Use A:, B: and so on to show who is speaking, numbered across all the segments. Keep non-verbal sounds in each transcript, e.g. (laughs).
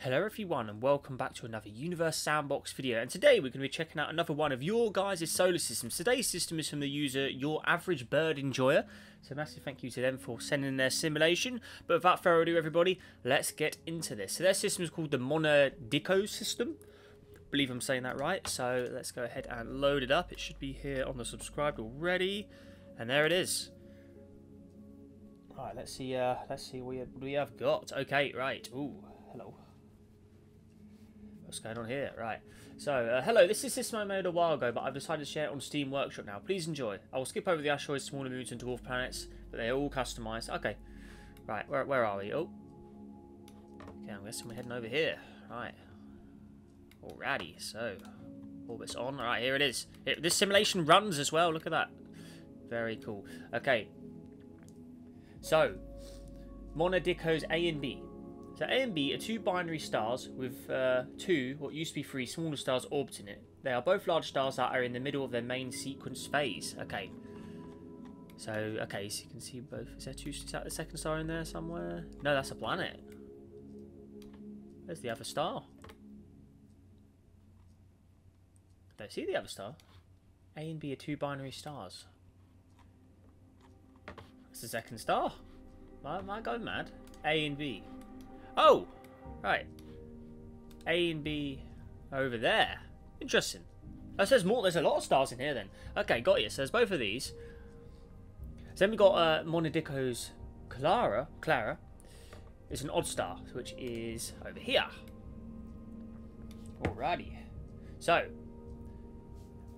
A: Hello everyone and welcome back to another Universe Sandbox video and today we're going to be checking out another one of your guys' solar systems. Today's system is from the user Your Average Bird Enjoyer, so massive thank you to them for sending their simulation. But without further ado everybody, let's get into this. So their system is called the Monadico system. I believe I'm saying that right, so let's go ahead and load it up. It should be here on the subscribed already, and there it is. Right, let's see. Uh, let's see what we have got. Okay, right. Ooh. What's going on here? Right. So, uh, hello, this is system I made a while ago, but I've decided to share it on Steam Workshop now. Please enjoy. I will skip over the asteroids, smaller moons, and dwarf planets, but they're all customised. Okay. Right, where, where are we? Oh. Okay, I'm guessing we're heading over here. Right. Alrighty, so. Orbit's on. Alright, here it is. It, this simulation runs as well. Look at that. Very cool. Okay. So, Monadico's A and B. So A and B are two binary stars with uh, two, what used to be three, smaller stars orbiting it. They are both large stars that are in the middle of their main sequence phase. Okay. So, okay, so you can see both. Is there two, is that the second star in there somewhere? No, that's a planet. There's the other star. Don't see the other star. A and B are two binary stars. That's the second star. Am I going mad? A and B. Oh! Right. A and B over there. Interesting. That says more. There's a lot of stars in here then. Okay, got you. So there's both of these. So then we got uh, Monadico's Clara. Clara. It's an odd star, which is over here. Alrighty. So,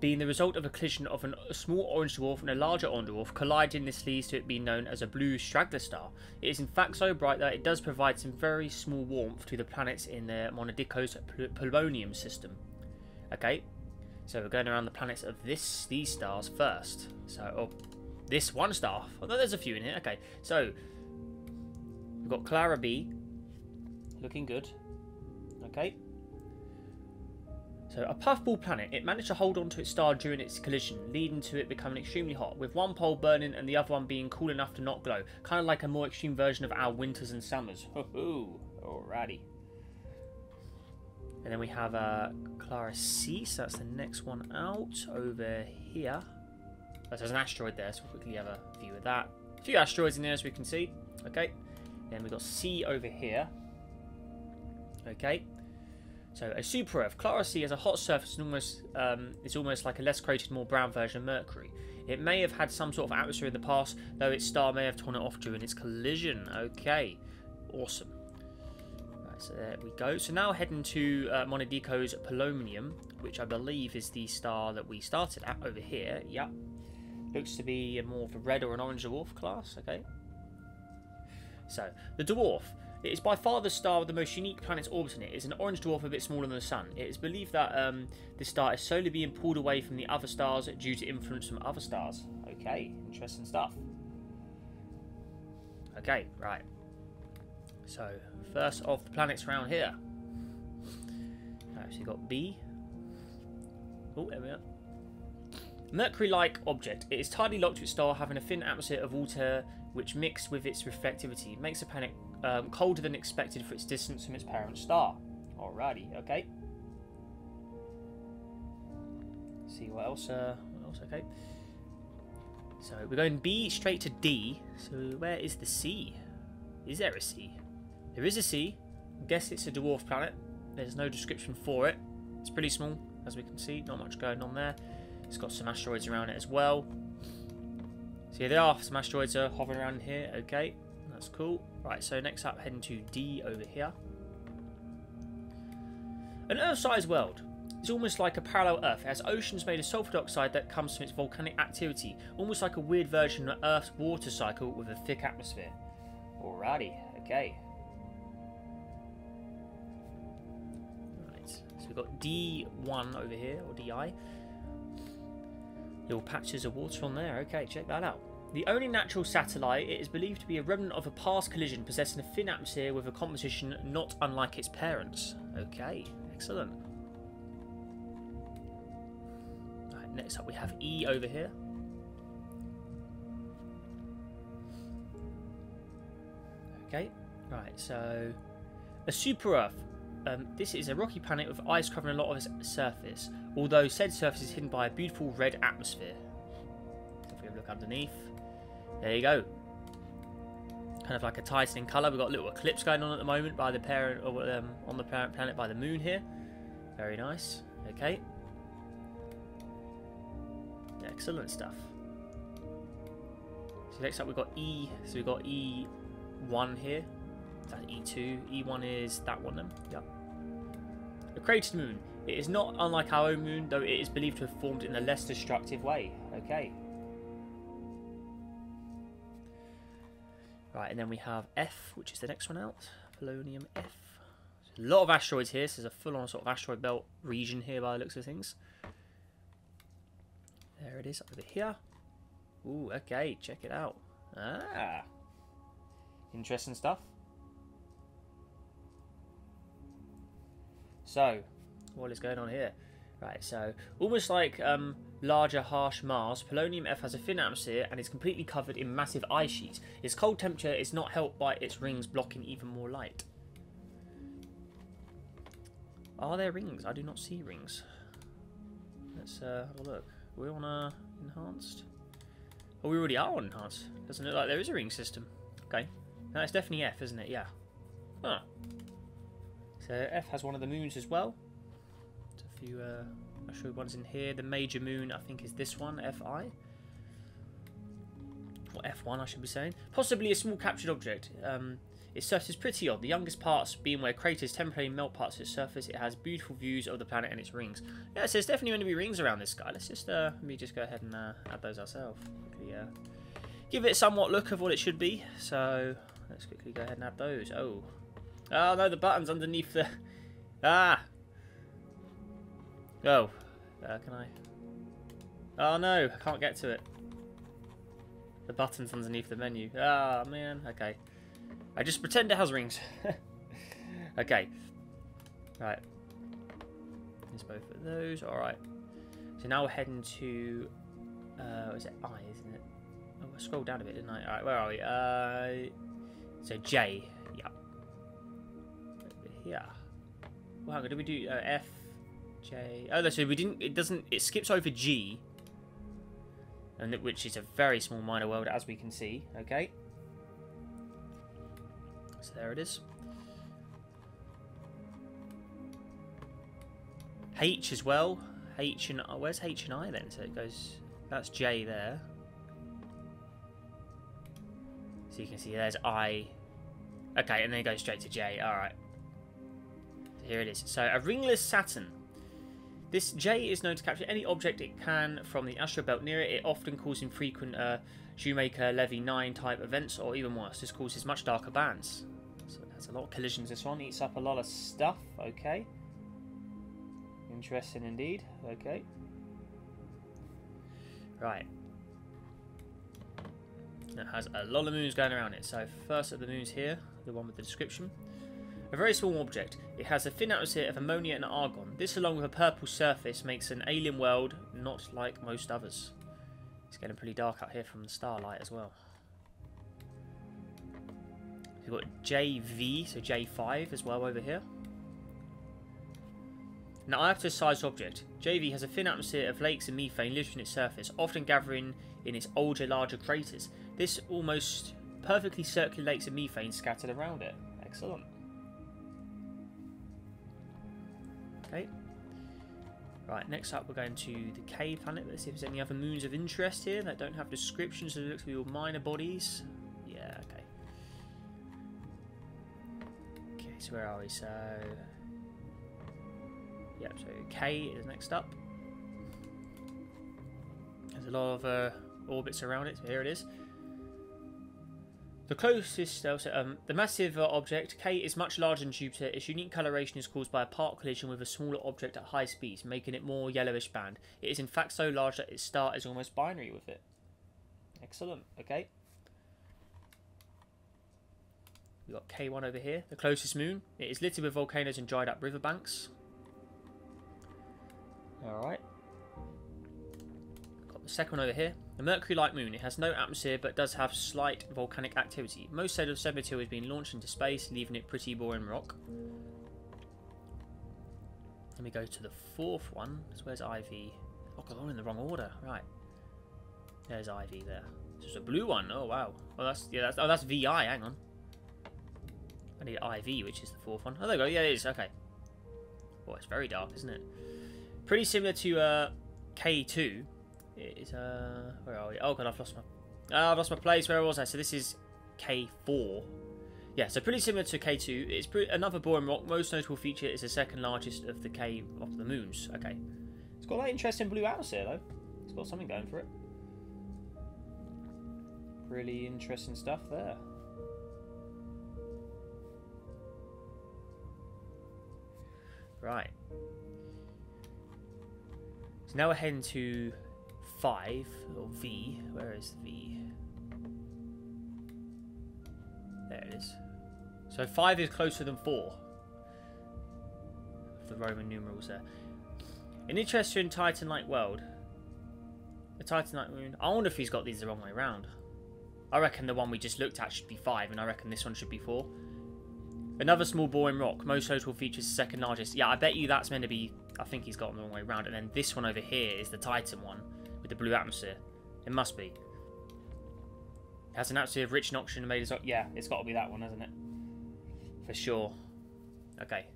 A: being the result of a collision of an, a small orange dwarf and a larger orange dwarf colliding this leads to it being known as a blue straggler star. It is in fact so bright that it does provide some very small warmth to the planets in the Monadico's polonium system. Okay, so we're going around the planets of this these stars first. So, oh, this one star. Although there's a few in here. Okay, so we've got Clara B, looking good. Okay, so, a puffball planet, it managed to hold onto its star during its collision, leading to it becoming extremely hot, with one pole burning and the other one being cool enough to not glow. Kind of like a more extreme version of our winters and summers. (laughs) Ho hoo Alrighty. And then we have uh, Clara C, so that's the next one out over here. Oh, there's an asteroid there, so we'll quickly have a view of that. A few asteroids in there, as we can see. Okay. Then we've got C over here. Okay. So a super Earth, Clara C has a hot surface and almost um, it's almost like a less coated, more brown version of Mercury. It may have had some sort of atmosphere in the past, though its star may have torn it off during its collision. Okay, awesome. Right, so there we go. So now heading to uh, Monadico's Polonium, which I believe is the star that we started at over here. Yep. Looks to be more of a red or an orange dwarf class. Okay. So, the dwarf. It is by far the star with the most unique planets orbiting it. It is an orange dwarf a bit smaller than the Sun. It is believed that um, this star is slowly being pulled away from the other stars due to influence from other stars. Okay, interesting stuff. Okay, right. So, first of the planets around here. Right, so you've got B. Oh, there we are. Mercury-like object. It is tightly locked to its star, having a thin atmosphere of water which mixed with its reflectivity makes the planet um, colder than expected for its distance from its parent star. Alrighty, okay. Let's see what else. Uh, what else? Okay. So we're going B straight to D. So where is the C? Is there a C? There is a C. I guess it's a dwarf planet. There's no description for it. It's pretty small, as we can see. Not much going on there. It's got some asteroids around it as well. So yeah, there are some asteroids are hovering around here. Okay, that's cool. Right, so next up, heading to D over here. An Earth-sized world. It's almost like a parallel Earth. It has oceans made of sulfur dioxide that comes from its volcanic activity. Almost like a weird version of Earth's water cycle with a thick atmosphere. Alrighty, okay. Right, so we've got D1 over here, or DI. Little patches of water on there. Okay, check that out. The only natural satellite, it is believed to be a remnant of a past collision possessing a thin atmosphere with a composition not unlike its parents. Okay, excellent. Right, next up we have E over here. Okay, right, so a super Earth. um, this is a rocky planet with ice covering a lot of its surface, although said surface is hidden by a beautiful red atmosphere. If we have a look underneath, there you go. Kind of like a in colour. We've got a little eclipse going on at the moment by the parent or um, on the parent planet by the moon here. Very nice. Okay. Excellent stuff. So next up we've got E. So we've got E1 here. That's E2. E1 is that one then. Yep. A cratered moon. It is not unlike our own moon, though it is believed to have formed in a less destructive way. Okay. Right, and then we have F, which is the next one out. Polonium F. a lot of asteroids here. So there's a full-on sort of asteroid belt region here by the looks of things. There it is over here. Ooh, okay, check it out. Ah, interesting stuff. So, what is going on here? Right, so almost like um, larger, harsh Mars, Polonium F has a thin atmosphere and is completely covered in massive ice sheets. Its cold temperature is not helped by its rings blocking even more light. Are there rings? I do not see rings. Let's uh, have a look. Are we on uh, enhanced? Oh, we already are on enhanced. Doesn't look like there is a ring system. Okay. No, it's definitely F, isn't it? Yeah. Huh. So F has one of the moons as well. There's a few uh, asteroid ones in here. The major moon, I think, is this one, Fi. Or F1, I should be saying. Possibly a small captured object. Um, its surface is pretty odd, the youngest parts being where craters temporarily melt parts of its surface. It has beautiful views of the planet and its rings. Yeah, so there's definitely going to be rings around this guy. Let's just, uh, let me just go ahead and uh, add those ourselves. Quickly, uh, give it somewhat look of what it should be. So, let's quickly go ahead and add those. Oh. Oh, no, the button's underneath the... (laughs) Ah! Oh. Uh, can I... Oh, no, I can't get to it. The button's underneath the menu. Ah, oh, man. Okay. I just pretend it has rings. (laughs) okay. Right. There's both of those. Alright. So now we're heading to... Uh, is it I, isn't it? Oh, I scrolled down a bit, didn't I? Alright, where are we? Uh, so J. Yep. Over here. Well, hang on, did we do uh, F, J... Oh, so we didn't... It doesn't... It skips over G. And which is a very small minor world, as we can see. Okay. So there it is. H as well. H and oh, where's H and I then? So it goes. That's J there. So you can see there's I. Okay, and then it goes straight to J. All right. So here it is. So a ringless Saturn. This J is known to capture any object it can from the asteroid belt near it. It often causing frequent uh, Shoemaker-Levy 9 type events, or even worse, this causes much darker bands. So it has a lot of collisions. This one eats up a lot of stuff. Okay. Interesting indeed. Okay. Right. It has a lot of moons going around it. So first of the moons here, the one with the description. A very small object. It has a thin atmosphere of ammonia and argon. This, along with a purple surface, makes an alien world not like most others. It's getting pretty dark out here from the starlight as well. We've got JV, so J5 as well over here. Now, I after a sized object, JV has a thin atmosphere of lakes and methane in its surface, often gathering in its older, larger craters. This almost perfectly circular lakes of methane scattered around it. Excellent. Okay. Right, next up we're going to the K planet. Let's see if there's any other moons of interest here that don't have descriptions. So it looks to be minor bodies. Yeah, okay. Okay, so where are we? So... Yep, so K is next up. There's a lot of uh, orbits around it, so here it is. The closest, um, the massive uh, object, K, is much larger than Jupiter. Its unique coloration is caused by a part collision with a smaller object at high speeds, making it more yellowish band. It is in fact so large that its star is almost binary with it. Excellent, okay. We've got K1 over here, the closest moon. It is littered with volcanoes and dried up riverbanks. Alright. Got the second one over here. The Mercury-like moon. It has no atmosphere but does have slight volcanic activity. Most said of material has been launched into space, leaving it pretty boring rock. Let me go to the fourth one. So where's Ivy? Oh, God, I'm in the wrong order. Right. There's Ivy there. Just a blue one. Oh, wow. Oh, that's, yeah, that's, oh, that's VI. Hang on. I need IV, which is the fourth one. Oh, there we go. Yeah, it is. Okay. Oh, it's very dark, isn't it? Pretty similar to uh, K2. It is, uh, where are we? Oh, God, I've lost my... Oh, I've lost my place. Where was I? So this is K4. Yeah, so pretty similar to K2. It's another boring rock. Most notable feature is the second largest of the K of the moons. Okay. It's got that interesting blue atmosphere, though. It's got something going for it. Really interesting stuff there. Right. So now we're heading to 5, or V. Where is V? There it is. So 5 is closer than 4. The Roman numerals there. An interesting Titan-like world. A Titan-like moon. I wonder if he's got these the wrong way around. I reckon the one we just looked at should be 5, and I reckon this one should be 4. Another small boring rock. Most notable features second largest. Yeah, I bet you that's meant to be... I think he's got them the wrong way around. And then this one over here is the Titan one with the blue atmosphere. It must be. It has an atmosphere of rich oxygen made as... well. Yeah, it's got to be that one, hasn't it? For sure. Okay.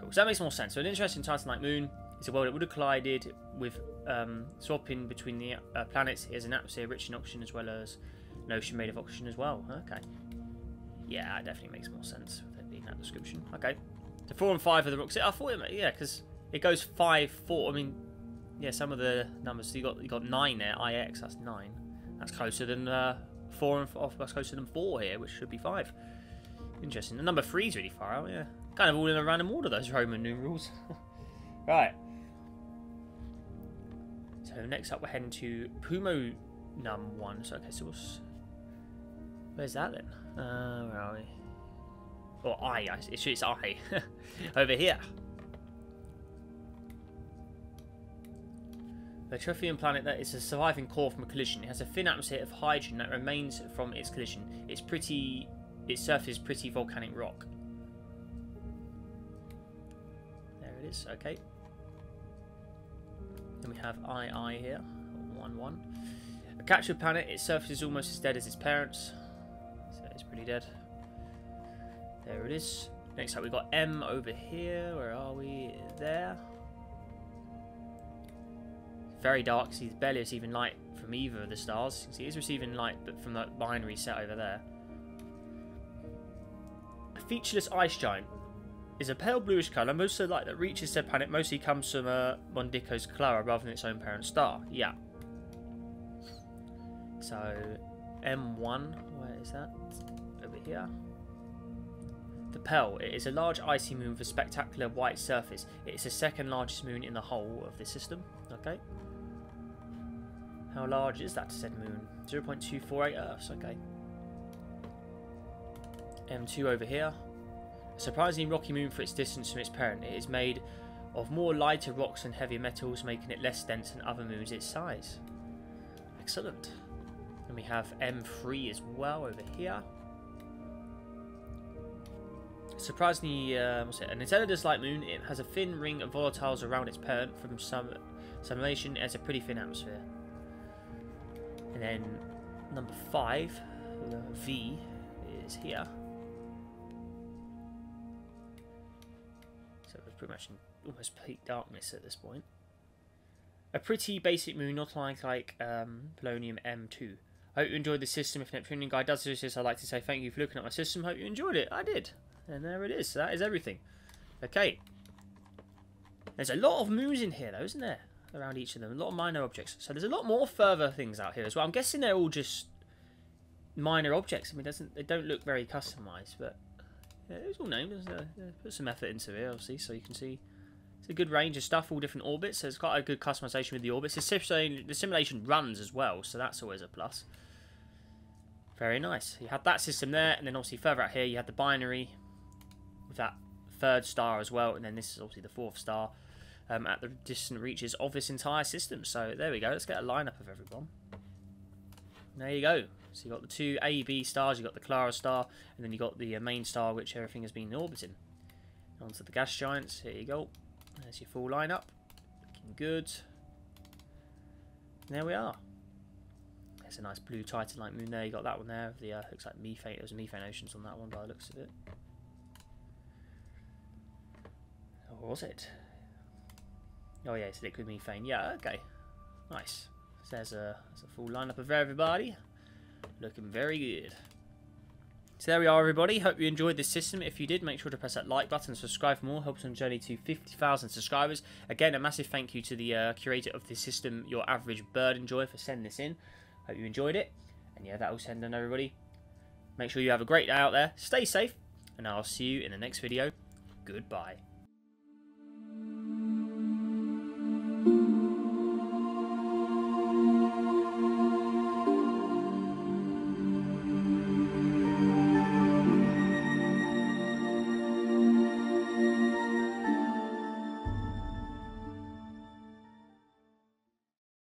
A: Cool. So that makes more sense. So an interesting Titan-like moon is a world that would have collided with um, swapping between the uh, planets. It has an atmosphere rich in oxygen as well as an ocean made of oxygen as well. Okay. Yeah, it definitely makes more sense with it being that description. Okay. So four and five are the rocks. I thought, it, yeah, because it goes five, four. I mean, yeah, some of the numbers. So you got you got nine there. IX, that's nine. That's closer than uh, four and four. That's closer than four here, which should be five. Interesting. The number three is really far out. Yeah, kind of all in a random order. Those Roman numerals. (laughs) right. So next up, we're heading to Pumo Num one. So okay, so what's where's that then? Uh, where are we? Or oh, I, it's, it's I. (laughs) Over here. The Chthonian planet that is a surviving core from a collision. It has a thin atmosphere of hydrogen that remains from its collision. It's pretty its surface is pretty volcanic rock. There it is, okay. Then we have II here, 1 1. A captured planet, its surface is almost as dead as its parents So it's pretty dead. There it is. Next up we've got M over here. Where are we? There. Very dark. See, barely receiving light from either of the stars. You can see it's receiving light but from that binary set over there. A featureless ice giant is a pale bluish colour. Most of the light that reaches said planet mostly comes from uh, Mundicus Clara rather than its own parent star. Yeah. So, M1, where is that? Over here. The Pell. It is a large icy moon with a spectacular white surface. It is the second largest moon in the whole of the system. Okay. How large is that said moon? 0.248 Earths. Okay. M2 over here. A surprisingly rocky moon for its distance from its parent. It is made of more lighter rocks and heavier metals, making it less dense than other moons its size. Excellent. And we have M3 as well over here. Surprisingly, uh, what's it? An Enceladus-like moon. It has a thin ring of volatiles around its parent. From some simulation, has a pretty thin atmosphere. And then number five, V, is here. So it's pretty much in almost peak darkness at this point. A pretty basic moon, not like like um, Polonium M2. I hope you enjoyed the system. If Neptunian Guy does this, I'd like to say thank you for looking at my system. Hope you enjoyed it. I did. And there it is. So that is everything. Okay. There's a lot of moons in here, though, isn't there? Around each of them. A lot of minor objects. So there's a lot more further things out here as well. I'm guessing they're all just minor objects. I mean, doesn't they don't look very customized, but yeah, it's all named. Uh, put some effort into it, obviously, so you can see it's a good range of stuff, all different orbits. So it's got a good customization with the orbits. The simulation runs as well, so that's always a plus. Very nice. You had that system there, and then obviously further out here you had the binary with that third star as well, and then this is obviously the fourth star um, at the distant reaches of this entire system. So there we go. Let's get a lineup of everyone. There you go. So you got the two A, B stars, you got the Clara star, and then you got the uh, main star, which everything has been orbiting. Onto the gas giants. Here you go. There's your full lineup. Looking good. There we are. There's a nice blue Titan-like moon there. You got that one there. The uh, looks like methane. There's methane oceans on that one by the looks of it. Or was it? Oh yeah, it's liquid methane. Yeah, okay. Nice. So there's a, there's a full lineup of everybody. Looking very good. So there we are, everybody. Hope you enjoyed this system. If you did, make sure to press that like button, subscribe for more. Helps on journey to 50,000 subscribers. Again, a massive thank you to the uh, curator of this system, your average bird enjoy, for sending this in. Hope you enjoyed it. And yeah, that will send on, everybody. Make sure you have a great day out there. Stay safe. And I'll see you in the next video. Goodbye.